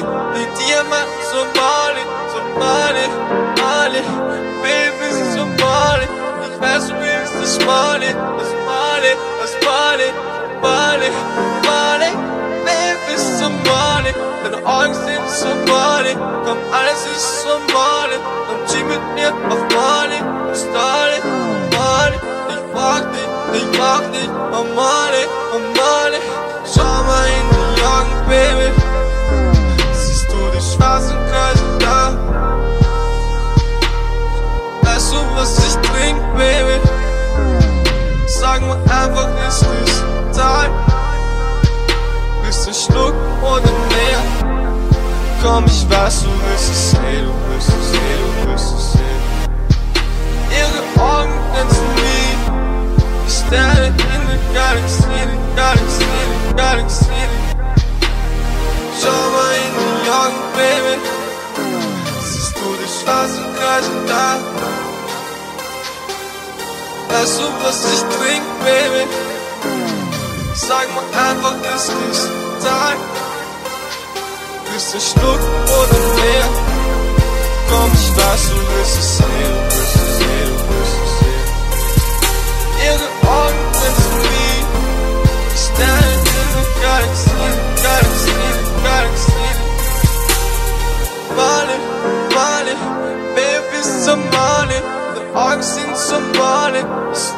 die Diamanten Somali, Somali, Mali, Baby, Somali, ich weiß, du willst das Mali, das Mali, das Mali, Mali, Mali, Baby, Somali, deine Augen sind Somali, komm, alles ist Somali, komm, zieh mit mir auf Mali, Stali, Mali, ich brauch dich, ich brauch dich, oh Mali, oh Mali, Sag mir einfach, ist es Tag? Bist du Schluck oder mehr? Komm, ich weiß, du willst es sehen, du willst es sehen, du willst es sehen. Ihre Augen glänzen wie die Sterne in der Galaxie, die Galaxie, die Galaxie. Schau mal in die Augen, Baby. Siehst du die schwarzen Kreise da? Weißt du, was ich trink, Baby? Sag mal einfach, ist es Tag? Bist du Schluck oder mehr? Komm, ich weiß, du willst es sehen,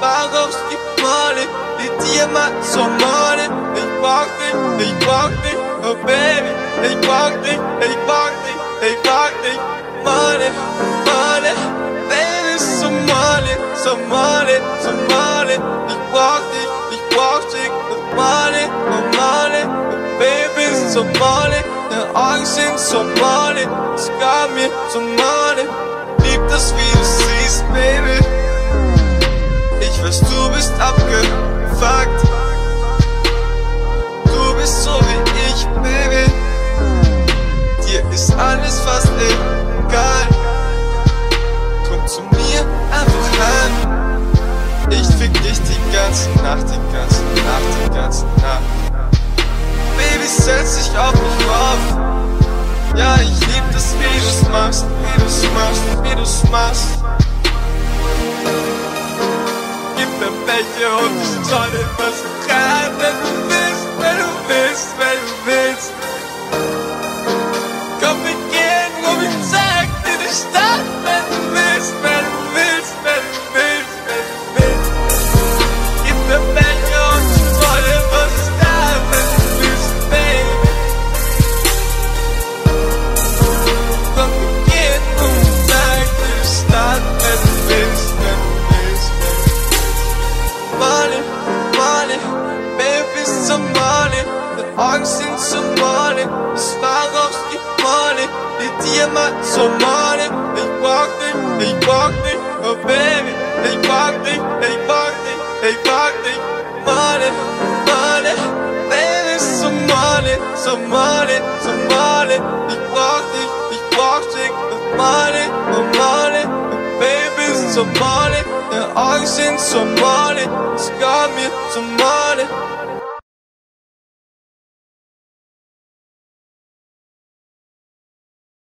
War aus die Molly, die Diamanten Somali, ich brauch dich, ich brauch dich, oh Baby, ich brauch dich, ich brauch dich, ich brauch dich, Molly, Molly, Baby, Somali, Somali, Somali, ich brauch dich, ich brauch dich, oh Molly, oh Molly, oh Baby, Somali, deine Augen sind Somali, es gab mir Somali, lieb das, wie du siehst, Baby. Fick dich die ganze Nacht, die ganze Nacht, die ganze Nacht. Baby, setz dich auf mich rauf. Ja, ich lieb das, wie du's machst, wie du's machst, wie du's machst. Gib mir Becher und ich zahle was rein, wenn deine Augen sind Somali, es war aus die Molly, die Diamanten Somali, ich brauch dich, ich brauch dich, oh Baby, ich brauch dich, ich brauch dich, ich brauch dich, Molly, Molly, Baby, Somali, Somali, Somali, ich brauch dich, ich brauch dich, oh Molly, oh Molly, oh Baby, Somali, deine Augen sind Somali, es gab mir Somali.